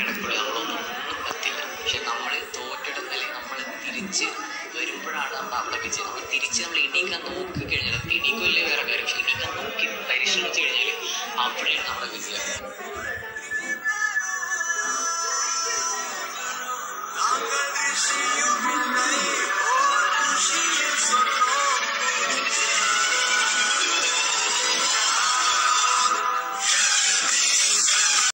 കിടക്കുള്ളൂ പറ്റില്ല. പക്ഷെ നമ്മൾ തോറ്റെടുത്ത് അല്ലെങ്കിൽ നമ്മൾ തിരിച്ച് വരുമ്പോഴാണ് നമ്മൾ അവിടെ വിജയം നമ്മൾ തിരിച്ച് നമ്മൾ എണീക്കാൻ നോക്കി കഴിഞ്ഞാൽ എണീക്കില്ലേ വേറെ കാര്യം. പക്ഷെ എണീക്കാൻ നോക്കി പരിശ്രമിച്ചു കഴിഞ്ഞാൽ അവിടെയാണ് നമ്മുടെ വിജയം